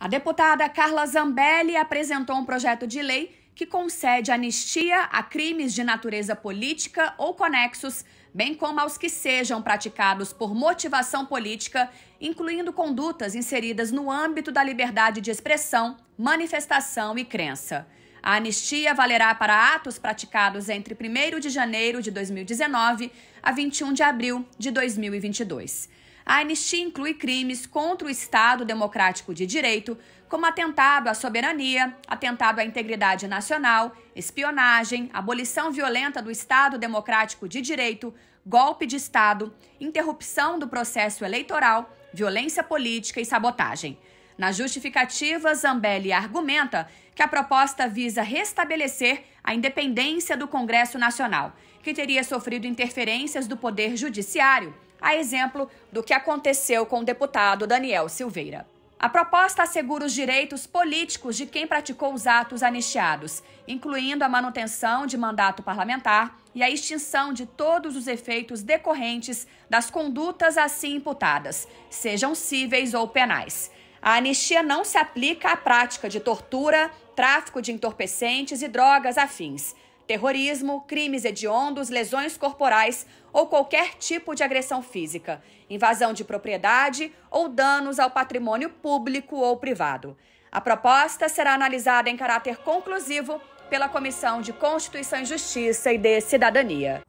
A deputada Carla Zambelli apresentou um projeto de lei que concede anistia a crimes de natureza política ou conexos, bem como aos que sejam praticados por motivação política, incluindo condutas inseridas no âmbito da liberdade de expressão, manifestação e crença. A anistia valerá para atos praticados entre 1 de janeiro de 2019 a 21 de abril de 2022. A anistia inclui crimes contra o Estado Democrático de Direito, como atentado à soberania, atentado à integridade nacional, espionagem, abolição violenta do Estado Democrático de Direito, golpe de Estado, interrupção do processo eleitoral, violência política e sabotagem. Na justificativa, Zambelli argumenta que a proposta visa restabelecer a independência do Congresso Nacional, que teria sofrido interferências do Poder Judiciário a exemplo do que aconteceu com o deputado Daniel Silveira. A proposta assegura os direitos políticos de quem praticou os atos anistiados, incluindo a manutenção de mandato parlamentar e a extinção de todos os efeitos decorrentes das condutas assim imputadas, sejam cíveis ou penais. A anistia não se aplica à prática de tortura, tráfico de entorpecentes e drogas afins terrorismo, crimes hediondos, lesões corporais ou qualquer tipo de agressão física, invasão de propriedade ou danos ao patrimônio público ou privado. A proposta será analisada em caráter conclusivo pela Comissão de Constituição e Justiça e de Cidadania.